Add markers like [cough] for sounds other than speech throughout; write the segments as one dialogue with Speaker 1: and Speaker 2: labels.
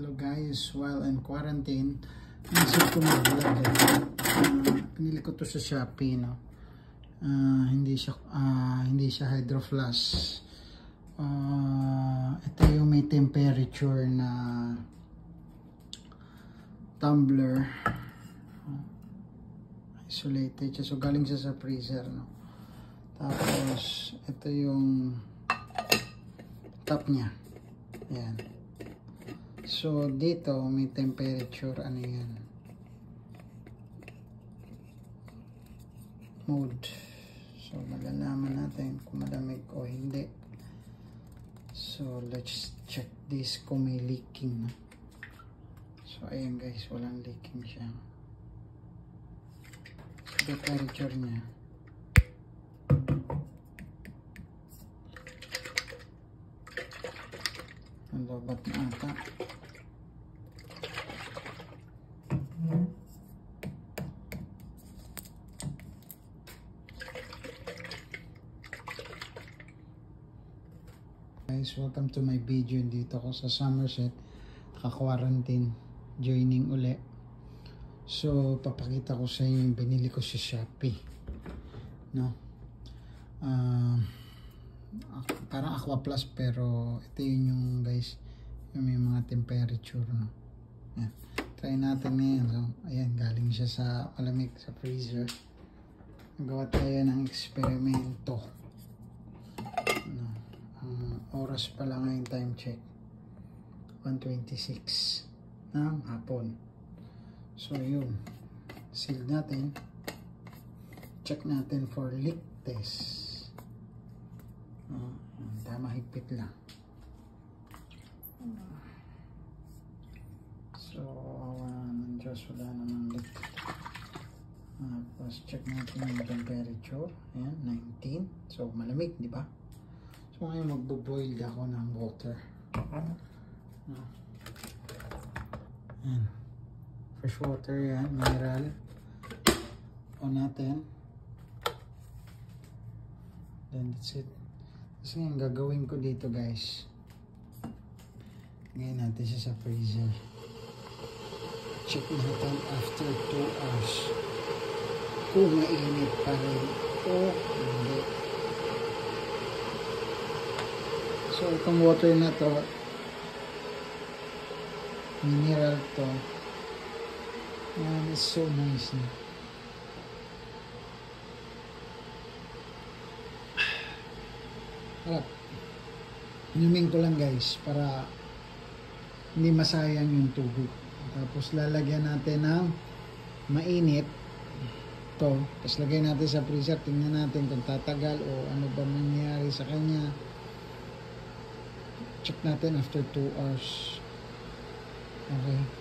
Speaker 1: Hello guys, while in quarantine, naisip ko mag-vlog. Uh, pinili ko to sa Shopee, no. Uh, hindi siya uh, hindi siya hydro flash. Uh, ito yung may temperature na tumbler. Isolated siya. So galing siya sa freezer, no. Tapos ito yung top niya. Yan. So, dito, may temperature, ano yan? Mode. So, malalaman natin kung malamig o hindi. So, let's check this kung may leaking. So, ayan guys, walang leaking siya. So, temperature niya. Ang lobat na ata. Guys, welcome to my video. Dito ako sa Somerset. Naka-quarantine. Joining uli. So, papakita ko sa inyo yung binili ko sa Shopee. No? Uh, parang Aqua Plus pero ito yun yung guys yung may mga temperature no? Yan. try natin ngayon so, ayan galing siya sa malamig sa freezer gawa tayo ng eksperimento no? Oras pa lang ngayon time check 1.26 ng hapon so yun seal natin check natin for leak test Uh, tama higpit lang. So, awa ng Diyos, wala naman leak. Uh, tapos check natin yung temperature. Ayan, 19. So, malamig, di ba? So, ngayon magbo-boil ako ng water. Ayan. Fresh water yan, mineral. On natin. Then that's it. Kasi ang gagawin ko dito guys, ngayon natin siya sa freezer. Check natin after 2 hours kung mainit pa rin o hindi. So itong water na to, mineral to, yan is so nice na. Harap. Inumin ko lang guys para hindi masayang yung tubig. Tapos lalagyan natin ng mainit to. Tapos lagay natin sa freezer. Tingnan natin kung tatagal o ano ba mangyayari sa kanya. Check natin after 2 hours. Okay.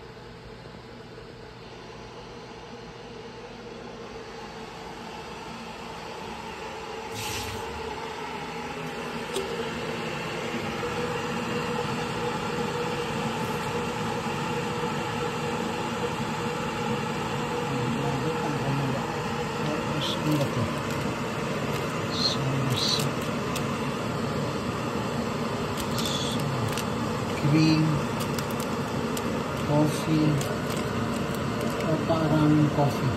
Speaker 1: ano to? Sauce. So, cream, coffee, o parang coffee.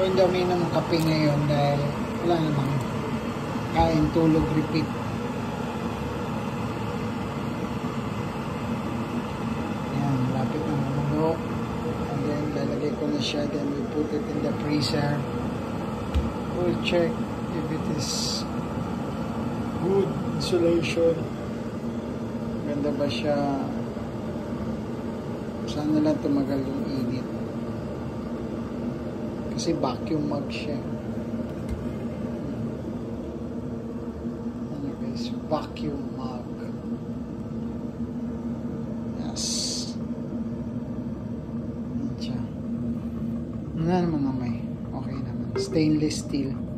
Speaker 1: Hindi uminom ng kape ngayon dahil wala namang kain, tulog, repeat. Yan, lapit ng manok. And then, lalagay ko na siya. We put it in the freezer. We'll check if it is good insulation. Ganda ba siya? Sana lang tumagal yung init. Kasi vacuum mug siya. Ano guys? Vacuum mug. Yes. Yan siya. Ano naman na may? Okay naman. Stainless steel.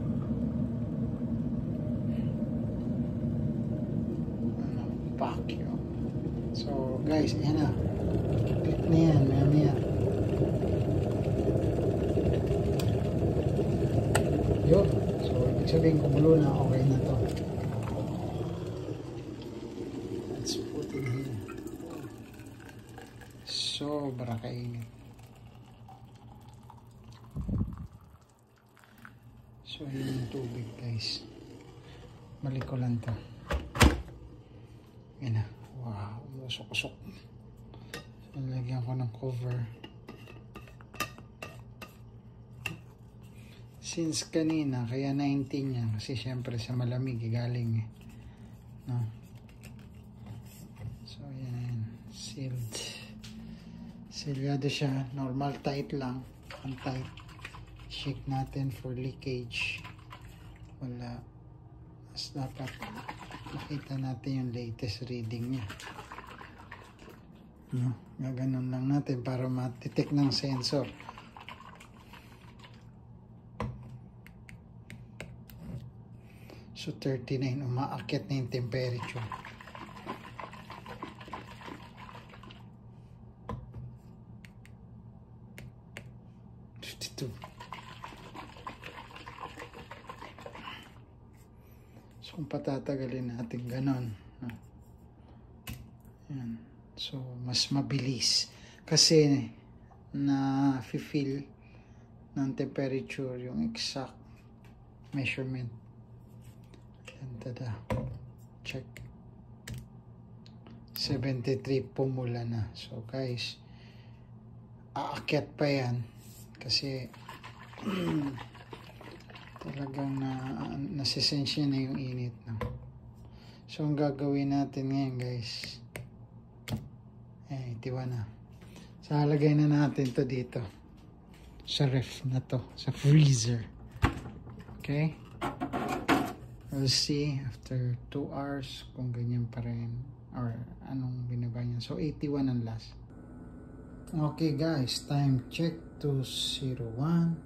Speaker 1: guys. Ayan na. Click na yan. Maya. Yun. So, ibig sabihin kumulo na okay na to. Let's put it here. Sobra kainit. So, yun yung tubig guys. Malikulan to. Yan na. So, lagyan ko ng cover. Since kanina, kaya 19 yan. Kasi syempre sa malamig, eh, galing eh. No? So, yan. Sealed. Sealyado siya. Normal tight lang. Ang tight. Shake natin for leakage. Wala. Mas dapat makita natin yung latest reading niya. No? Gaganon lang natin para ma-detect ng sensor. So 39, umaakit na yung temperature. So kung patatagalin natin ganon. No? So mas mabilis. Kasi na feel ng temperature yung exact measurement. And tada. Check. 73 pumula na. So guys, aakyat pa yan kasi [clears throat] talagang na nasisensya na yung init no? so ang gagawin natin ngayon guys eh tiwa na so na natin to dito. Sa ref na to. Sa freezer. Okay? We'll see after 2 hours kung ganyan pa rin or anong binaba niya. So 81 ang last. Okay guys, time check 201.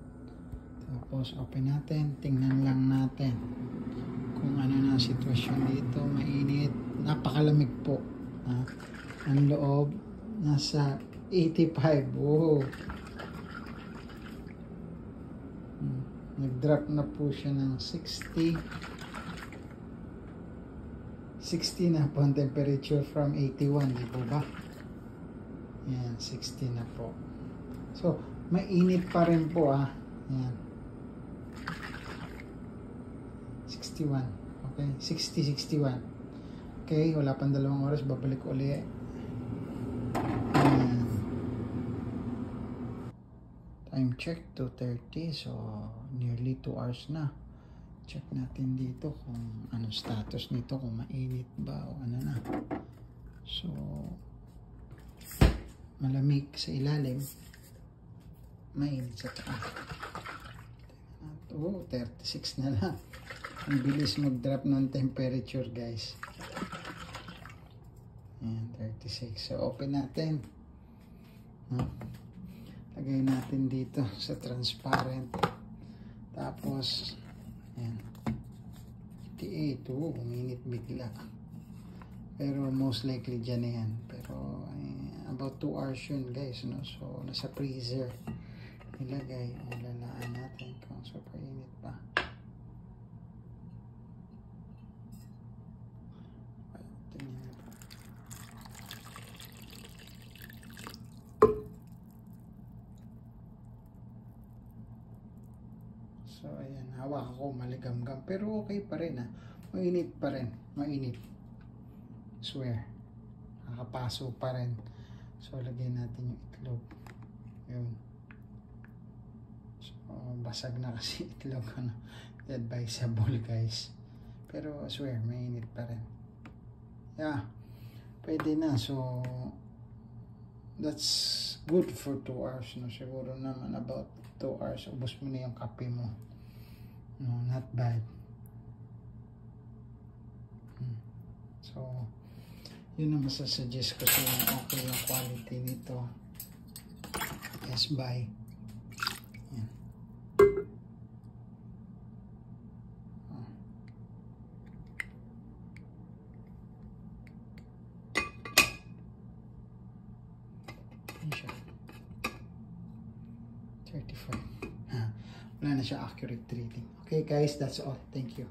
Speaker 1: Tapos open natin, tingnan lang natin kung ano na ang sitwasyon dito, mainit, napakalamig po. Ha? Ang loob, nasa 85. Wow. Hmm. Nag-drop na po siya ng 60. 60 na po ang temperature from 81, di ba? Yan, 60 na po. So, mainit pa rin po ah. Yan. 61. Okay, 60, 61. Okay, wala pang dalawang oras, babalik uli. Yan. Time check, 2.30. So, nearly 2 hours na. Check natin dito kung anong status nito, kung mainit ba o ano na. So, malamig sa ilalim mainit sa taas oh 36 na lang ang bilis mag drop ng temperature guys Ayan, 36 so open natin. Lagay natin dito sa transparent. Tapos ayan. 88 oh uminit bigla. Pero most likely dyan na yan. Pero about 2 hours yun guys no? So nasa freezer. Nilagay. Lalaan natin kung super init pa So, ayan, hawak ako maligamgam. Pero okay pa rin ha. Mainit pa rin. Mainit. Swear. Nakapaso pa rin. So, lagyan natin yung itlog. Yun. So, basag na kasi [laughs] itlog. Ano, advisable guys. Pero, swear, mainit pa rin. Yeah. Pwede na. So, that's good for 2 hours. No? Siguro naman about 2 hours. Ubus mo na yung kape mo. No, not bad. Hmm. So, yun ang masasuggest ko sa inyo okay yung quality nito yes buy yan oh. yan siya 35 wala na siya accurate reading okay guys that's all. Thank you